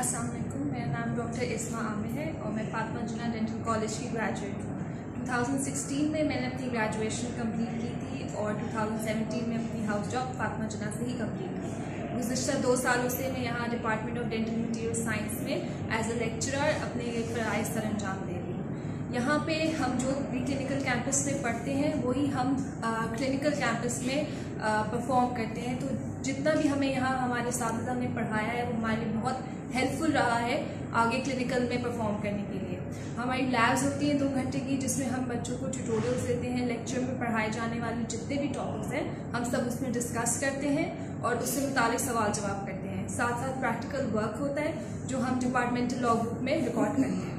अस्सलाम वालेकुम मेरा नाम डॉक्टर इसमा आमिर है और मैं फातमा जुना डेंटल कॉलेज की ग्रेजुएट हूँ। 2016 में मैंने अपनी ग्रेजुएशन कंप्लीट की थी और 2017 में अपनी हाउस जॉब फातमा जुना से ही कंप्लीट की। गुजशत दो सालों से मैं यहाँ department of dental material science में एज ए लेक्चरर अपने फ़राइज सर अंजाम दे रही यहाँ पे हम जो प्री क्लिनिकल कैंपस में पढ़ते हैं, वही हम क्लिनिकल कैंपस में परफॉर्म करते हैं। तो जितना भी हमें यहाँ हमारे साथ ने पढ़ाया है, वो हमारे लिए बहुत हेल्पफुल रहा है आगे क्लिनिकल में परफॉर्म करने के लिए। हमारी लैब्स होती हैं दो घंटे की, जिसमें हम बच्चों को ट्यूटोरियल्स देते हैं लेक्चर में पढ़ाए जाने वाले जितने भी टॉपिक्स हैं, हम सब उसमें डिस्कस करते हैं और उससे मुतालिक सवाल जवाब करते हैं। साथ साथ प्रैक्टिकल वर्क होता है, जो हम डिपार्टमेंटल लॉ बुक में रिकॉर्ड करते हैं।